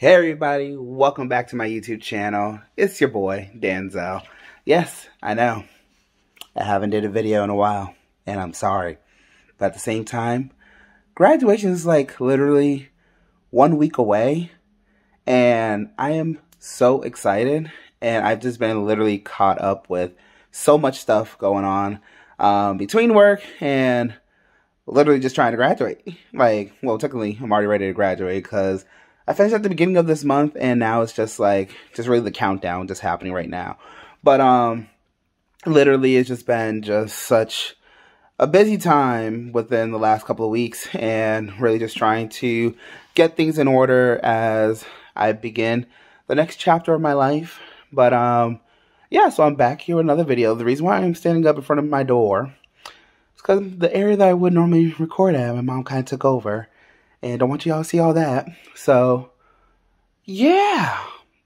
Hey everybody, welcome back to my YouTube channel. It's your boy, Danzel. Yes, I know. I haven't did a video in a while, and I'm sorry. But at the same time, graduation is like literally one week away, and I am so excited, and I've just been literally caught up with so much stuff going on um, between work and literally just trying to graduate. Like, well, technically, I'm already ready to graduate because I finished at the beginning of this month, and now it's just like just really the countdown just happening right now. But um, literally, it's just been just such a busy time within the last couple of weeks, and really just trying to get things in order as I begin the next chapter of my life. But um, yeah, so I'm back here with another video. The reason why I'm standing up in front of my door is because the area that I would normally record at, my mom kind of took over. And don't want y'all to see all that. So, yeah,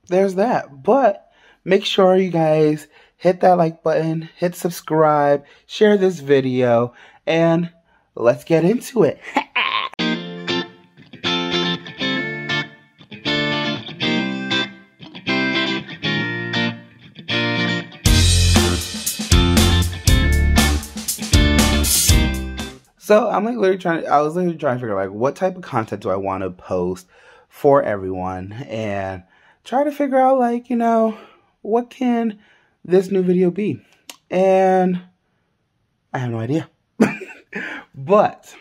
there's that. But make sure you guys hit that like button, hit subscribe, share this video, and let's get into it. So I'm like literally trying. I was literally trying to figure out like what type of content do I want to post for everyone, and try to figure out like you know what can this new video be, and I have no idea. but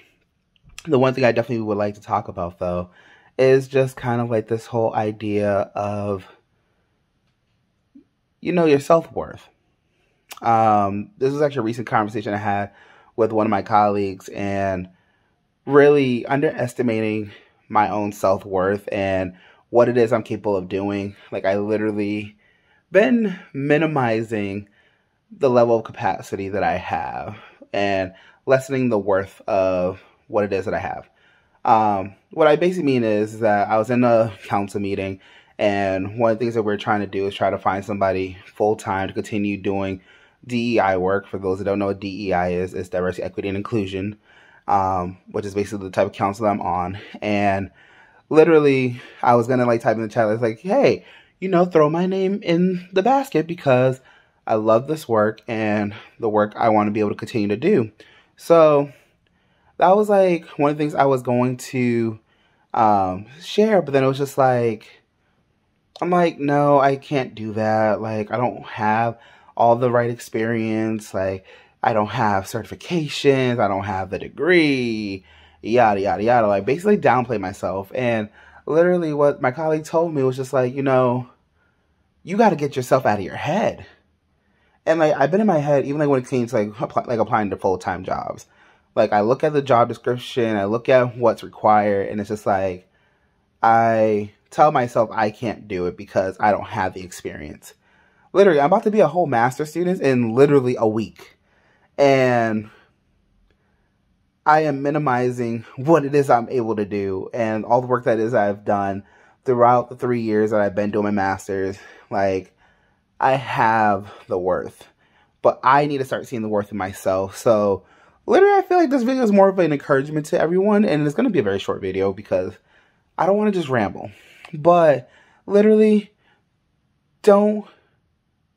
the one thing I definitely would like to talk about though is just kind of like this whole idea of you know your self worth. Um, this was actually a recent conversation I had with one of my colleagues and really underestimating my own self worth and what it is I'm capable of doing. Like, I literally been minimizing the level of capacity that I have and lessening the worth of what it is that I have. Um, what I basically mean is that I was in a council meeting, and one of the things that we're trying to do is try to find somebody full time to continue doing DEI work. For those that don't know what DEI is, it's diversity, equity, and inclusion, um, which is basically the type of council I'm on. And literally, I was gonna like type in the chat, I was like, hey, you know, throw my name in the basket because I love this work and the work I want to be able to continue to do. So that was like one of the things I was going to um, share, but then it was just like, I'm like, no, I can't do that. Like, I don't have all the right experience. Like, I don't have certifications, I don't have the degree, yada, yada, yada. Like, basically downplay myself. And literally, what my colleague told me was just like, you know, you got to get yourself out of your head. And like, I've been in my head, even like when it came to like, apply, like applying to full time jobs. Like, I look at the job description, I look at what's required, and it's just like, I tell myself I can't do it because I don't have the experience literally, I'm about to be a whole master student in literally a week. And I am minimizing what it is I'm able to do and all the work that is I've done throughout the three years that I've been doing my master's. Like, I have the worth, but I need to start seeing the worth in myself. So, literally, I feel like this video is more of an encouragement to everyone, and it's going to be a very short video because I don't want to just ramble. But, literally, don't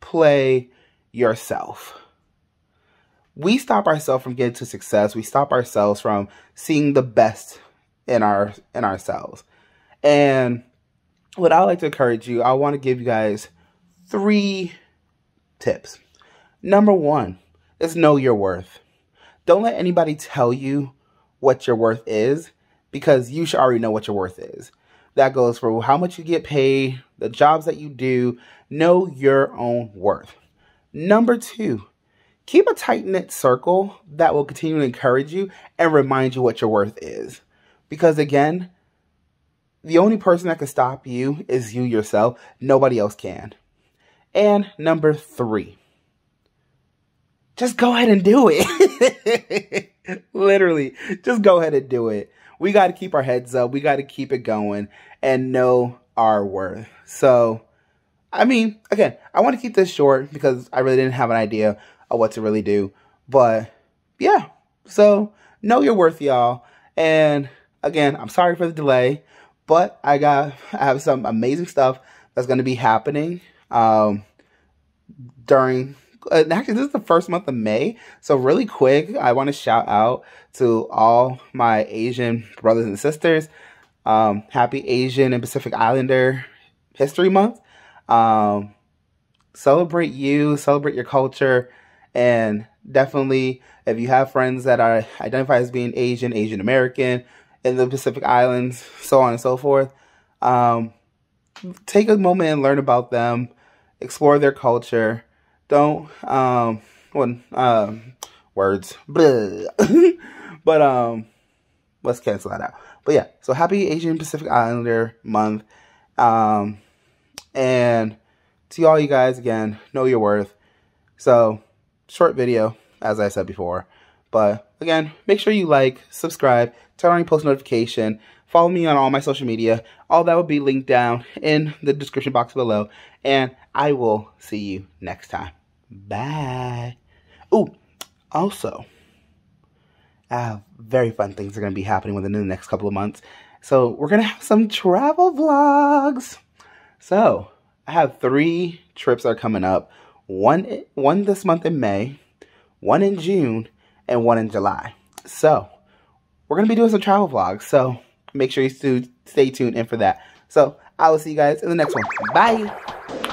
play yourself. We stop ourselves from getting to success. We stop ourselves from seeing the best in our in ourselves. And what I like to encourage you, I want to give you guys three tips. Number one is know your worth. Don't let anybody tell you what your worth is because you should already know what your worth is. That goes for how much you get paid, the jobs that you do. Know your own worth. Number two, keep a tight knit circle that will continue to encourage you and remind you what your worth is. Because again, the only person that can stop you is you yourself. Nobody else can. And number three, just go ahead and do it. Literally, just go ahead and do it we got to keep our heads up. We got to keep it going and know our worth. So, I mean, again, I want to keep this short because I really didn't have an idea of what to really do. But yeah, so know your worth, y'all. And again, I'm sorry for the delay, but I got I have some amazing stuff that's going to be happening um, during. Uh, actually, this is the first month of May, so really quick, I want to shout out to all my Asian brothers and sisters. Um, happy Asian and Pacific Islander History Month. Um, celebrate you, celebrate your culture, and definitely if you have friends that are identified as being Asian, Asian American in the Pacific Islands, so on and so forth, um, take a moment and learn about them, explore their culture. Don't um, well, um, words, but um, let's cancel that out. But yeah, so happy Asian Pacific Islander month. Um, and to all you guys again, know your worth. So, short video, as I said before. But again, make sure you like, subscribe, turn on your post notification, follow me on all my social media. All that will be linked down in the description box below. And I will see you next time. Bye. Ooh, also, uh, very fun things are going to be happening within the next couple of months. So we're going to have some travel vlogs. So I have three trips that are coming up. One, one this month in May, one in June, and one in July. So we're going to be doing some travel vlogs. So make sure you stay tuned in for that. So I will see you guys in the next one. Bye.